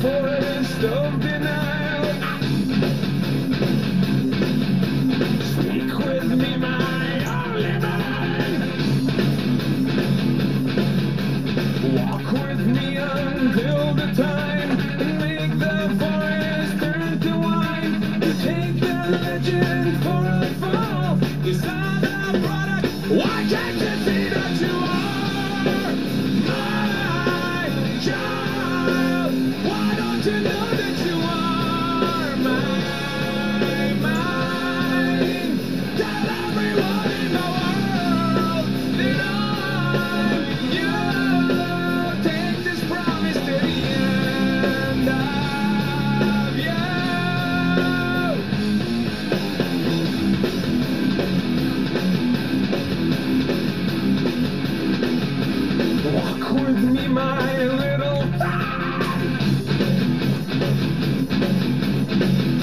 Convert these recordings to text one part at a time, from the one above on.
forest of denial.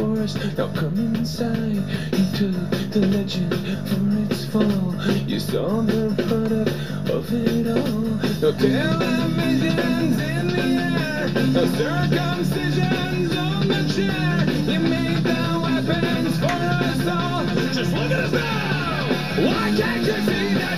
for. Now come inside into the legend for its fall. You saw the product of it all. No televisions in the air, Now circumcisions on the chair. You made the weapons for us all. Just look at us now. Why can't you see that?